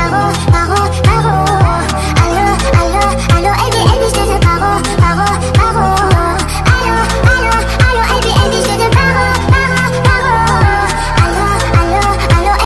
je